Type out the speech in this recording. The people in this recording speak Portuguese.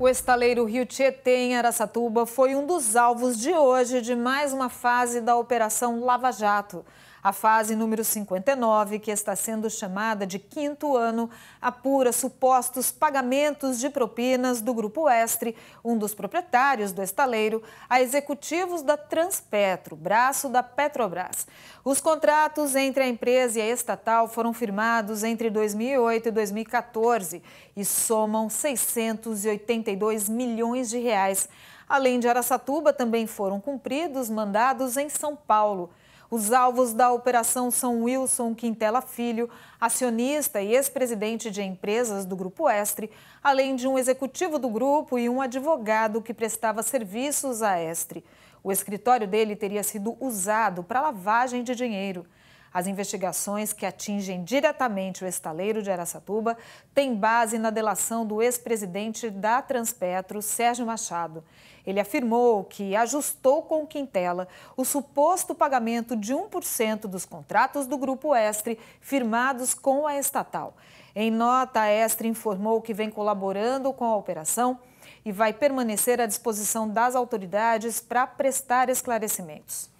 O estaleiro Rio Tietê, em Aracatuba, foi um dos alvos de hoje de mais uma fase da Operação Lava Jato. A fase número 59, que está sendo chamada de quinto ano, apura supostos pagamentos de propinas do Grupo Estre, um dos proprietários do estaleiro, a executivos da Transpetro, braço da Petrobras. Os contratos entre a empresa e a estatal foram firmados entre 2008 e 2014 e somam 682 milhões de reais. Além de Araçatuba, também foram cumpridos mandados em São Paulo. Os alvos da operação são Wilson Quintela Filho, acionista e ex-presidente de empresas do Grupo Estre, além de um executivo do grupo e um advogado que prestava serviços à Estre. O escritório dele teria sido usado para lavagem de dinheiro. As investigações que atingem diretamente o estaleiro de Aracatuba têm base na delação do ex-presidente da Transpetro, Sérgio Machado. Ele afirmou que ajustou com Quintela o suposto pagamento de 1% dos contratos do Grupo Estre firmados com a estatal. Em nota, a Estre informou que vem colaborando com a operação e vai permanecer à disposição das autoridades para prestar esclarecimentos.